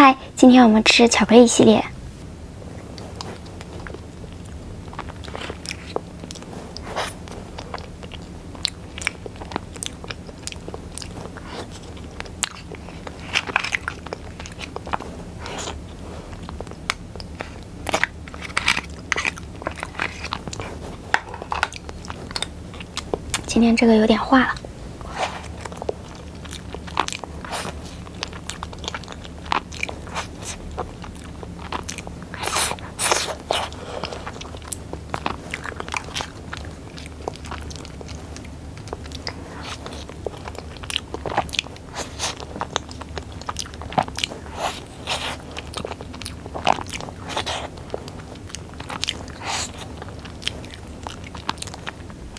嗨，今天我们吃巧克力系列。今天这个有点化了。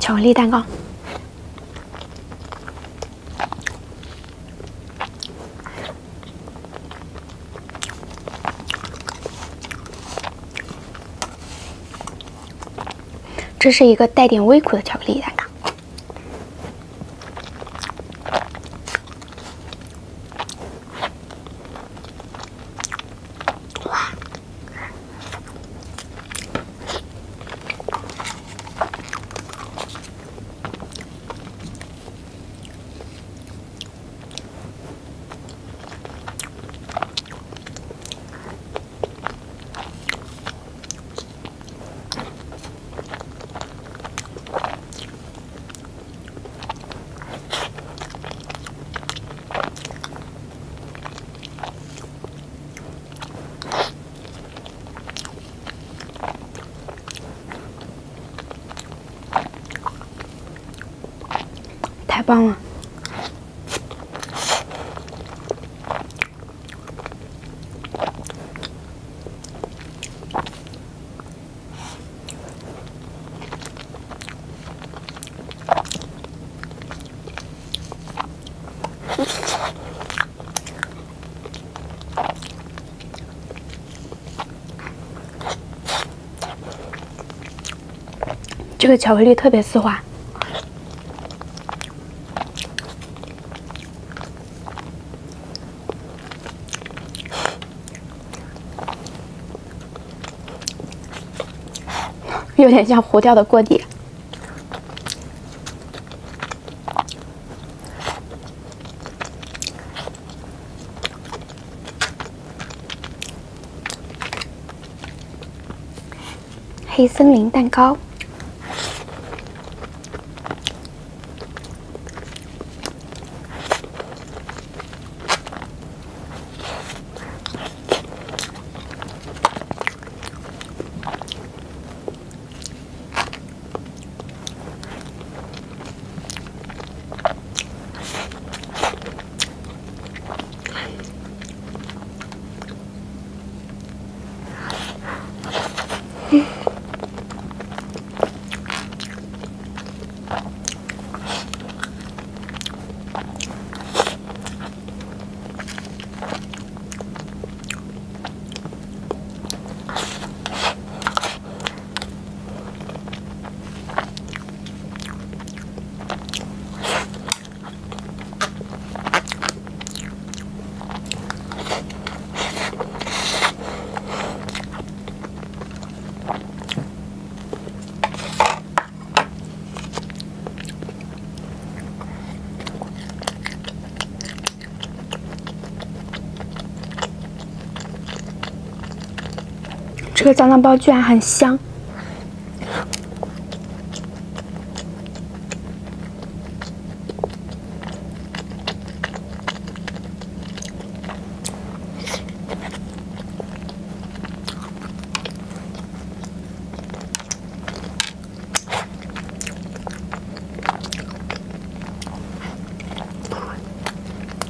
巧克力蛋糕。这是一个带点微苦的巧克力蛋糕。太棒了！这个巧克力特别丝滑。有点像糊掉的锅底。黑森林蛋糕。这个脏脏包居然很香，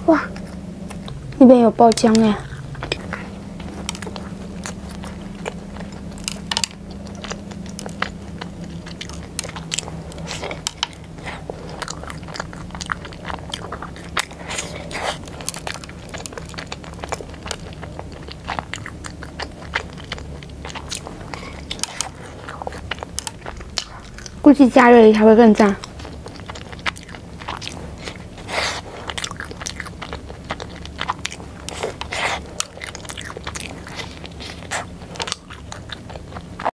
哇，里边有爆浆哎！估计加热一下会更赞。